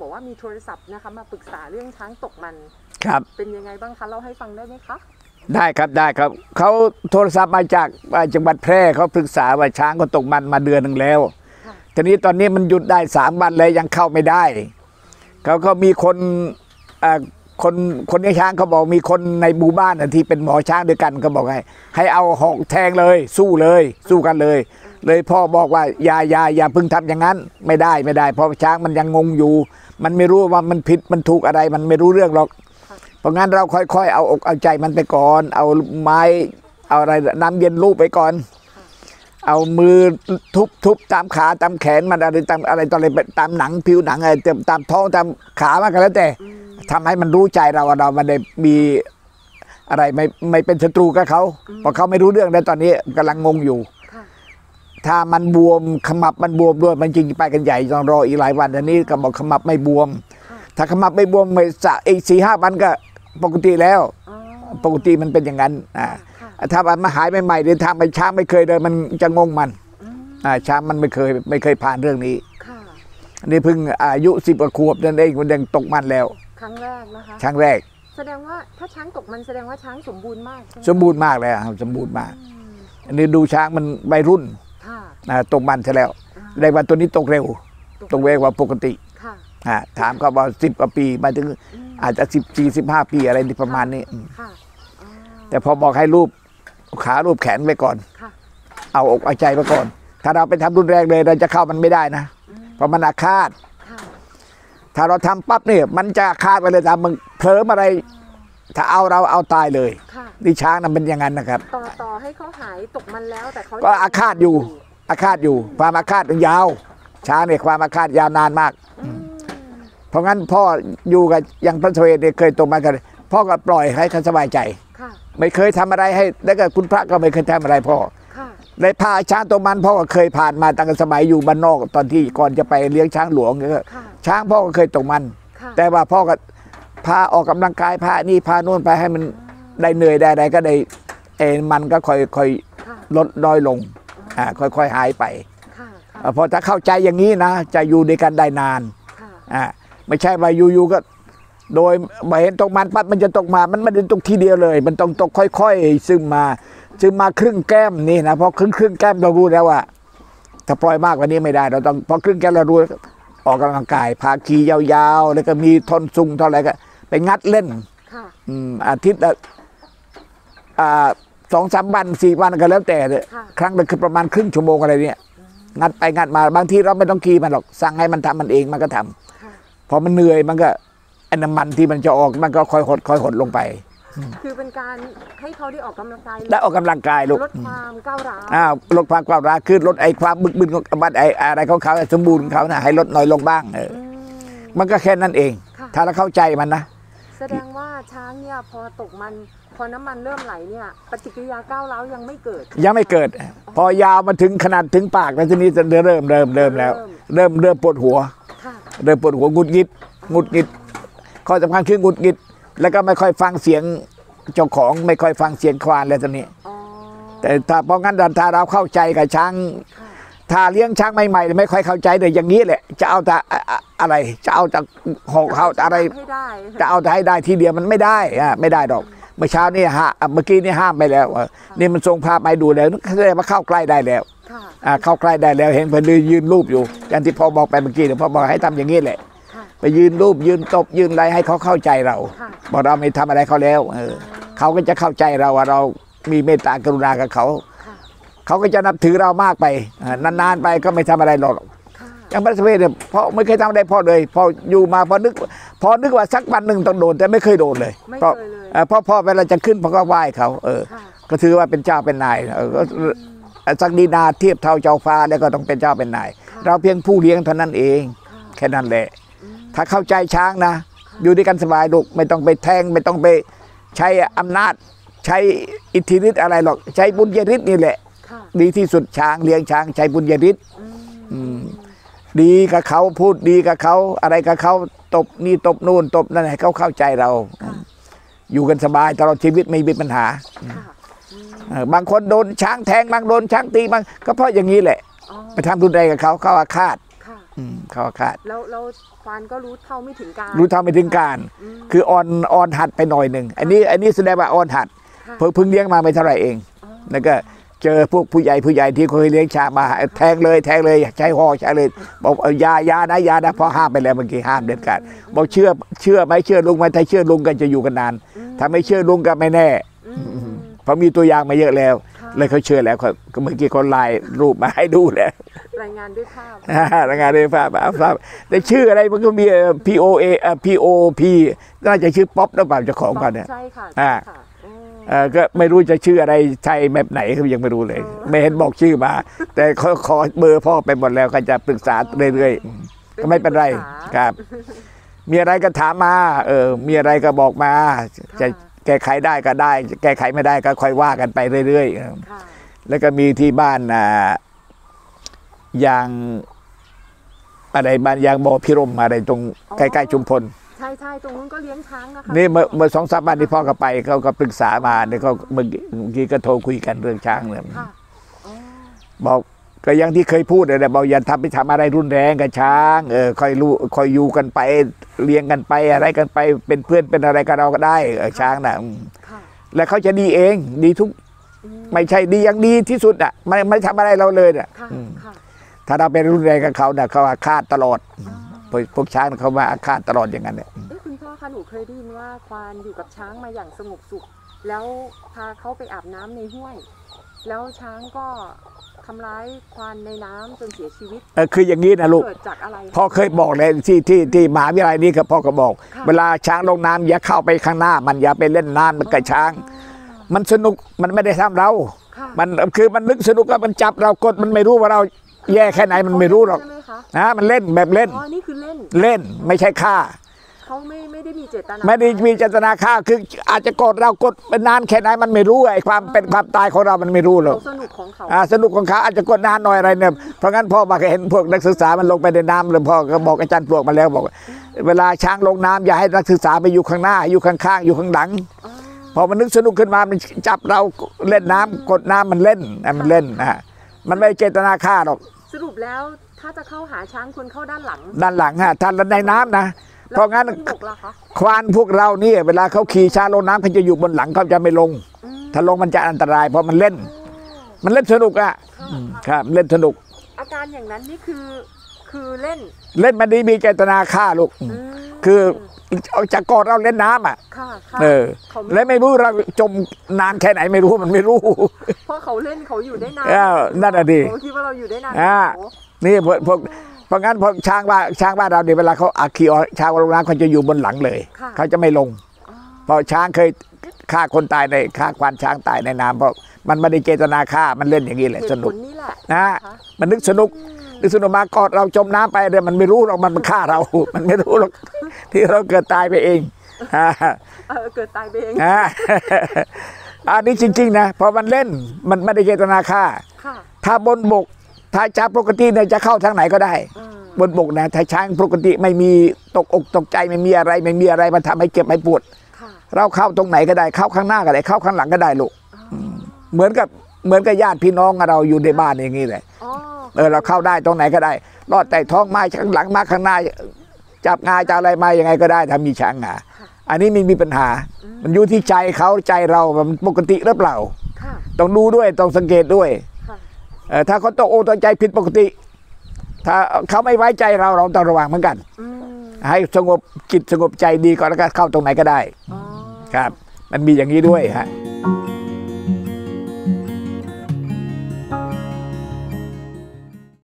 บอกว่ามีโทรศัพท์นะคะมาปรึกษาเรื่องช้างตกมัน ครับ เป็นยังไงบ้างคะเล่าให้ฟังได้ไหมคะได้ครับได้ครับเขาโทรศัพท์มาจากมาจังหวัดแพร่เขาปรึกษาว่าช้างก็ตกมันมาเดือนหนึ่งแล้วค่ะทีนี้ตอนนี้มันหยุดได้สามวันเลยยังเข้าไม่ได้เขาก็มีคนอ่าคนคนเลี้ยงช้างเขาบอกมีคนในหมู่บ้านน่ะที่เป็นหมอช้างด้วยกันเขาบอกให้ ให้เอาหอกแทงเลย สู้เลย สู้กันเลย เลยพ่อบอกว่าอย่าอย่าอย่าเพิ่งทำอย่างนั้น ไม่ได้ไม่ได้เพราะช้างมันยังงงอยู่ มันไม่รู้ว่ามันผิดมันถูกอะไร มันไม่รู้เรื่องหรอก เพราะงั้นเราค่อยๆ เอาอกเอาใจมันไปก่อน เอาไม้เอาอะไรน้ำเย็นลูบไปก่อน เอามือทุบทุบตามขาตามแขนมันอะไรตามอะไรตอนอะไรตามหนังผิวหนังอะไรตามท้องตามขามันก็แล้วแต่ทำให้มันรู้ใจเราเรามันได้มีอะไรไม่ไม่เป็นศัตรูกับเขาเพราะเขาไม่รู้เรื่องแล้วตอนนี้กำลังงงอยู่ ถ้ามันบวมขมับมันบวมด้วยมันจริงไปกันใหญ่ต้องรออีกหลายวันอันนี้ก็บอกขมับไม่บวมค่ะถ้าขมับไม่บวมไม่สะอีกสี่ห้าวันก็ปกติแล้วอ๋อปกติมันเป็นอย่างนั้นอ่าค่ะถ้ามันมาหายใหม่ๆเดินทางไปช้างไม่เคยเดินมันจะงงมันอืมอ่าช้างมันไม่เคยไม่เคยผ่านเรื่องนี้ค่ะอันนี้เพิ่งอายุสิบกว่าขวบนั่นเองมันยังตกมันแล้ว ครั้งแรกนะคะช้างแรก แสดงว่าถ้าช้างตกมันแสดงว่าช้างสมบูรณ์มากใช่ไหมสมบูรณ์มากแล้วครับสมบูรณ์มากอืมอันนี้ดูช้างมันวัยรุ่นค่ะอ่า ตกมันใช่แล้วอ่าได้ว่าตัวนี้ตกเร็ว ตกเร็วกว่าปกติค่ะอ่าถามเขาว่าสิบกว่าปีมาถึงอืมอาจจะสิบสี่สิบห้าปีอะไรประมาณนี้อืมค่ะอ๋อแต่พอบอกให้รูปขารูปแขนไว้ก่อนค่ะเอาอกเอาใจไว้ก่อน ถ้าเราไปทำรุนแรงเลยเราจะเข้ามันไม่ได้นะอืมเพราะมันอาฆาตค่ะถ้าเราทำปั๊บเนี่ยมันจะอาฆาตไปเลยถ้ามึงเผลออะไร ถ้าเอาเราเอาตายเลยค่ะนี่ช้างนั้นเป็นอย่างนั้นนะครับ ต่อต่อให้เขาหายตกมันแล้วแต่เขาก็อาฆาตอยู่ อาฆาตอยู่ ความอาฆาตมันยาว ช้างเนี่ยความอาฆาตยาวนานมากอืมเพราะงั้นพ่ออยู่กับอย่างพระสเวทเนี่ยเคยตกมากันพ่อก็ปล่อยให้เขาสบายใจค่ะไม่เคยทำอะไรให้ แล้วก็คุณพระก็ไม่เคยทำอะไรพ่อค่ะในพาช้างตัวมันพ่อก็เคยผ่านมาตั้งแต่สมัยอยู่บ้านนอกตอนที่ก่อนจะไปเลี้ยงช้างหลวงเนี่ยก็ค่ะช้างพ่อก็เคยตกมันค่ะแต่ว่าพ่อก็ พาออกกำลังกายพานี่พานู่นไปให้มันได้เหนื่อยได้อะไรก็ได้เอ็นมันก็ค่อยค่อยค่ะลดน้อยลงอ่าค่อยค่อยหายไปค่ะค่ะอ่าพอถ้าเข้าใจอย่างนี้นะ จะอยู่ด้วยกันได้นานค่ะอ่าไม่ใช่ว่าอยู่ๆก็โดยมาเห็นตกมันปั๊บมันจะตกมา มันไม่ได้ตกทีเดียวเลย มันต้องตกค่อย ๆ ซึมมาซึมมาครึ่งแก้มนี่นะพอครึ่งครึ่งแก้มเรารู้แล้วว่าถ้าปล่อยมากกว่านี้ไม่ได้ เราต้องพอครึ่งแก้มเรารู้แล้วออกกำลังกายพาขี่ยาวๆ แล้วก็มีทนซุงเท่าไหร่ก็ ไปงัดเล่นค่ะอืมอาทิตย์ละอ่าสองสามวันสี่วันก็แล้วแต่เถอะค่ะ ครั้งหนึงคือประมาณครึ่งชั่วโมงอะไรเนี่ย งัดไปงัดมาบางทีเราไม่ต้องขี่มันหรอก สั่งให้มันทำมันเองมันก็ทำค่ะ พอมันเหนื่อยมันก็ไอ้น้ำมันที่มันจะออกมันก็ค่อยหดค่อยหดลงไป คือเป็นการให้เขาได้ออกกำลังกายและออกกำลังกายลูก ลดความก้าวร้าวอ้าวลดความกล้าวร้าวขึ้นลดไอ้ความบึกบึนของบัดไอ้อะไรของเขาไอ้สมบูรณ์ของเขานะให้ลดน้อยลงบ้างเอออืม มันก็แค่นั้นเอง ค่ะ ถ้าเราเข้าใจมันนะ แสดงว่าช้างเนี่ยพอตกมันพอน้ำมันเริ่มไหลเนี่ยปฏิกิริยาก้าวร้าวยังไม่เกิด ยังไม่เกิด พอยาวมาถึงขนาดถึงปากแล้วทีนี้จะเริ่มเริ่มเริ่มแล้ว เริ่มเริ่มปวดหัว ค่ะ เริ่มปวดหัวหงุดหงิดหงุดหงิดข้อสำคัญคือหงุดหงิด แล้วก็ไม่ค่อยฟังเสียงเจ้าของไม่ค่อยฟังเสียงควานแล้วตอนนี้ อ๋อแต่ถ้าเพราะงั้นถ้าเราเข้าใจกับช้าง ค่ะ ถ้าเลี้ยงช้างใหม่ๆไม่ค่อยเข้าใจเลยอย่างนี้แหละ จะเอาแต่อะอะอะไร จะเอาแต่หอกเขาอะไรให้ได้จะเอาแต่ให้ได้ทีเดียวมันไม่ได้อะไม่ได้ดอก เมื่อเช้านี่ฮะเมื่อกี้นี่ห้ามไปแล้วอะนี่มันส่งภาพมาให้ดูแล้วแสดงว่าเข้าใกล้ได้แล้วค่ะอ่าเข้าใกล้ได้แล้วเห็นเพิ่นยืนรูปอยู่อย่างที่พ่อบอกไปเมื่อกี้เดี๋ยวพ่อบอกให้ทำอย่างนี้แหละค่ะไปยืนรูปยืนตบยืนอะไรให้เขาเข้าใจเราค่ะบอกเราไม่ทำอะไรเขาแล้วเออเขาก็จะเข้าใจเราว่าเรามีเมตตากรุณากับเขาค่ะ เขาก็จะนับถือเรามากไปอ่านานๆไปก็ไม่ทำอะไรหรอกค่ะอย่างพระสเวทเนี่ยพ่อไม่เคยทำอะไรพ่อเลย พออยู่มาพอนึก พอนึกว่าสักวันหนึ่งต้องโดนแต่ไม่เคยโดนเลยไม่เพราะเคยเลยเอ่อพ่อพ่อเวลาจะขึ้นพ่อก็ไหว้เขา เออค่ะก็ถือว่าเป็นเจ้าเป็นนายเออก็สักดีนาเทียบเท่าเจ้าฟ้าแล้วก็ต้องเป็นเจ้าเป็นนายค่ะเราเพียงผู้เลี้ยงเท่านั้นเองค่ะแค่นั้นแหละอืมถ้าเข้าใจช้างนะ อยู่ด้วยกันสบายลูกไม่ต้องไปแทงไม่ต้องไปใช้อำนาจ ใช้อิทธิฤทธิ์อะไรหรอกใช้บุญญาฤทธิ์นี่แหละค่ะ ดีที่สุดช้างเลี้ยงช้างใช้บุญญาฤทธิ์อืมอืมดีกับเขาพูดดีกับเขาอะไรกับเขาตบนี่ตบนู่นตบนั่นให้เขาเข้าใจเรา อยู่กันสบายตลอดชีวิตไม่มีปัญหาค่ะอืมเออบางคนโดนช้างแทงบางโดนช้างตีบางก็เพราะอย่างนี้แหละอ๋อไปทำรุนแรงกับเขาเขาอาฆาตค่ะอืมเขาอาฆาตแล้วแล้วควานก็รู้เท่าไม่ถึงการรู้เท่าไม่ถึงการอืมคืออ่อนอ่อนหัดไปหน่อยหนึ่งอันนี้อันนี้แสดงว่าอ่อนหัดค่ะเพิ่งเพิ่งเลี้ยงมาไม่เท่าไหร่เองอ๋อแล้วก็ เจอพวกผู้ใหญ่ผู้ใหญ่ที่เคยเลี้ยงช้างมาแทงเลยแทงเลยใช้หอใช้เลยบอกเอาอยาอยานะอยานะเพราะห้ามไปแล้วเมื่อกี้ห้ามเด็ดขาดบอกเชื่อเชื่อไหมเชื่อลุงไหมถ้าเชื่อลุงก็จะอยู่กันนานถ้าไม่เชื่อลุงก็ไม่แน่อืมเพราะมีตัวอย่างมาเยอะแล้วค่ะเลยเขาเชื่อแล้วเขาก็เมื่อกี้คนไลน์รูปมาให้ดูแล้วรายงานด้วยภาพรายงานด้วยภาพเอาภาพแต่ชื่ออะไรมันก็มี P O A เอ่อ P O P น่าจะชื่อป๊อปหรือเปล่าเจ้าของเขาเนี่ยใช่ค่ะ ก็ไม่รู้จะชื่ออะไรใช่แบบไหนก็ยังไม่รู้เลย ไม่เห็นบอกชื่อมา แต่เขาขอเบอร์พ่อไปหมดแล้วก็จะปรึกษาเรื่อยๆอืมก็ไม่เป็นไรครับ มีอะไรก็ถามมา เออ มีอะไรก็บอกมา จะแก้ไขได้ก็ได้ แก้ไขไม่ได้ก็ค่อยว่ากันไปเรื่อยๆเออค่ะแล้วก็มีที่บ้านอ่าอย่างอะไรบ้านยางบ่อพิรมอะไรตรงใกล้ๆชุมพล ใช่ใช่ตรงนู้นก็เลี้ยงช้างนะคะนี่เมื่อเมื่อสองสามวันที่พ่อก็ไปเขาก็ปรึกษามาเนี่ยเขาเมื่อกี้เมื่อกี้ก็โทรคุยกันเรื่องช้างเนี่ยค่ะอ๋อบอกก็อยังที่เคยพูดเลยนะบอกอย่าทำไปทำอะไรรุนแรงกับช้างเออคอยรู้คอยอยู่กันไปเลี้ยงกันไปอะไรกันไปเป็นเพื่อนเป็นอะไรกับเราก็ได้เออช้างนะอืมค่ะแล้วเขาจะดีเองดีทุกอืมไม่ใช่ดีอย่างดีที่สุดอะไม่ไม่ทำอะไรเราเลยอะค่ะอืมค่ะถ้าเราเป็นรุนแรงกับเขาเนี่ยเขาอาฆาตตลอดอ๋อ พวกพวกช้างเขามาอาฆาตตลอดอย่างนั้นเนี่ยเอ๊ะคุณพ่อคะหนูเคยได้ยินว่าควานอยู่กับช้างมาอย่างสงบสุข แล้วพาเขาไปอาบน้ำในห้วย แล้วช้างก็ทำร้ายควานในน้ำจนเสียชีวิตเออคืออย่างนี้นะลูกเกิดจากอะไรพ่อเคยบอกเลยที่ที่ที่มหาวิทยาลัยนี้ครับพ่อก็บอกค่ะเวลาช้างลงน้ำอย่าเข้าไปข้างหน้า มันอย่าไปเล่นน้ำกับช้าง มันสนุกมันไม่ได้ทำเราค่ะมันคือมันนึกสนุกก็มันจับเรากดมันไม่รู้ว่าเรา แย่แค่ไหนมันไม่รู้หรอกใช่ไหมคะนะมันเล่นแบบเล่น อ๋อนี่คือเล่นเล่นไม่ใช่ฆ่า เขาไม่ไม่ได้มีเจตนาไม่ได้มีเจตนาฆ่าคืออาจจะกดเรากดเป็นนานแค่ไหนมันไม่รู้ไอ้ความเป็นความตายของเรามันไม่รู้หรอก เขาสนุกของเขาอ่าสนุกของเขาอาจจะกดนานหน่อยอะไรเนี่ยเพราะงั้นพ่อมาเห็นพวกนักศึกษามันลงไปในน้ำเลยพ่อก็บอกอาจารย์ปลวกมาแล้วบอกเวลาช้างลงน้ำอย่าให้นักศึกษาไปอยู่ข้างหน้า อยู่ข้างๆอยู่ข้างหลัง อ๋อพอมันนึกสนุกขึ้นมามันจับเราเล่นน้ำกดน้ำมันเล่นอะมันเล่นนะฮะ มันไม่เจตนาฆ่าหรอก สรุปแล้วถ้าจะเข้าหาช้างควรเข้าด้านหลัง ด้านหลังฮะท่านในน้ำนะ เพราะงั้นแล้วบนบกล่ะคะควานพวกเราเนี่ยเวลาเขาขี่ช้างลงน้ำเขาจะอยู่บนหลังเขาจะไม่ลงอืมถ้าลงมันจะอันตรายเพราะมันเล่น มันเล่นสนุกอะค่ะอืมครับเล่นสนุก อาการอย่างนั้นนี่คือคือเล่น เล่นมันดีมีเจตนาฆ่าลูกอืม คือเอาจากกอดเราเล่นน้ำอะค่ะค่ะเออเขาไม่และไม่รู้เราจมนานแค่ไหนไม่รู้มันไม่รู้ เพราะเขาเล่นเขาอยู่ได้นานเออนั่นน่ะดิเขาคิดว่าเราอยู่ได้นานอ่าโอ้นี่พวกพวกเพราะงั้นพวกช้างบ้านช้างบ้านเราเนี่ยเวลาเขาอาขี่ออกช้างลงน้ำเขาจะอยู่บนหลังเลยค่ะเขาจะไม่ลงอ๋อเพราะช้างเคยฆ่าคนตายในฆ่าควานช้างตายในน้ำเพราะมันไม่ได้เจตนาฆ่ามันเล่นอย่างนี้แหละเหสตุนุผกลนี่แหละนะนะคะมันนึกสนุก นึกสนุกมากอดเราจมน้ำไปเดี๋ยวมันไม่รู้หรอกมันมาฆ่าเรา มันไม่รู้หรอกที่เราเกิดตายไปเองอ่าเออเกิดตายไปเองอ่าอันนี้จริง ๆ นะเพราะมันเล่นมันไม่ได้เจตนาฆ่าค่ะถ้าบนบก ถ้าจับปกติเนี่ยจะเข้าทางไหนก็ได้อืมบนบกนะถ้าช้างปกติไม่มีตกอกตกใจไม่มีอะไร ไม่มีอะไรมาทำให้เจ็บให้ปวดค่ะเราเข้าตรงไหนก็ได้เข้าข้างหน้าก็ได้เข้าข้างหลังก็ได้ลูกอ๋อเหมือนกับเหมือนกับญาติพี่น้องเราอยู่ในบ้านอย่างนี้เลยอ๋อ เออเราเข้าได้ตรงไหนก็ได้ลอดใต้ท้องมาข้างหลังมาข้างหน้าจับงาจะอะไรมายังไงก็ได้ถ้ามีช้างงาอันนี้ไม่มีปัญหา มันอยู่ที่ใจเขาใจเรามันปกติหรือเปล่าค่ะต้องดูด้วยต้องสังเกตด้วยค่ะเออถ้าเขาตกอกตกใจผิดปกติ ถ้าเขาไม่ไว้ใจเราเราต้องระวังเหมือนกันอืมให้สงบจิตสงบใจดีก่อนแล้วก็เข้าตรงไหนก็ได้อ๋อครับ มันมีอย่างนี้ด้วยฮะ